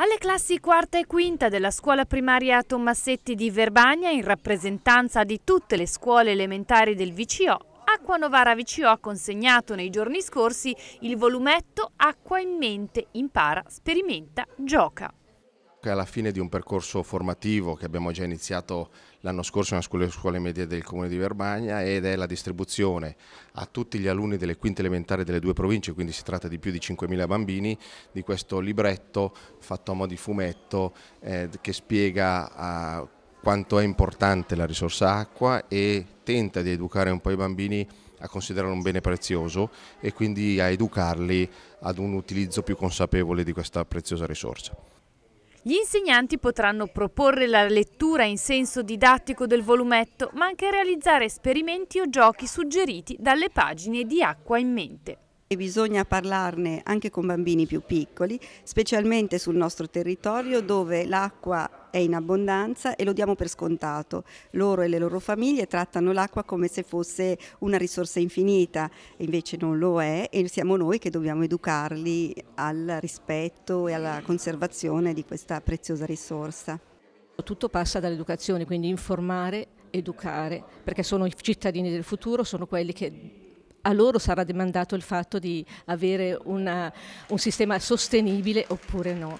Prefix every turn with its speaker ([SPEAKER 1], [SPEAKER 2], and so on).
[SPEAKER 1] Alle classi quarta e quinta della scuola primaria Tommassetti di Verbagna, in rappresentanza di tutte le scuole elementari del VCO, Acqua Novara VCO ha consegnato nei giorni scorsi il volumetto Acqua in mente, impara, sperimenta, gioca
[SPEAKER 2] alla fine di un percorso formativo che abbiamo già iniziato l'anno scorso nella scuola, scuole medie del comune di Verbagna ed è la distribuzione a tutti gli alunni delle quinte elementari delle due province, quindi si tratta di più di 5.000 bambini, di questo libretto fatto a mo' di fumetto eh, che spiega eh, quanto è importante la risorsa acqua e tenta di educare un po' i bambini a considerare un bene prezioso e quindi a educarli ad un utilizzo più consapevole di questa preziosa risorsa.
[SPEAKER 1] Gli insegnanti potranno proporre la lettura in senso didattico del volumetto, ma anche realizzare esperimenti o giochi suggeriti dalle pagine di Acqua in Mente.
[SPEAKER 3] E bisogna parlarne anche con bambini più piccoli, specialmente sul nostro territorio dove l'acqua è in abbondanza e lo diamo per scontato. Loro e le loro famiglie trattano l'acqua come se fosse una risorsa infinita, invece non lo è e siamo noi che dobbiamo educarli al rispetto e alla conservazione di questa preziosa risorsa.
[SPEAKER 4] Tutto passa dall'educazione, quindi informare, educare, perché sono i cittadini del futuro, sono quelli che a loro sarà demandato il fatto di avere una, un sistema sostenibile oppure no.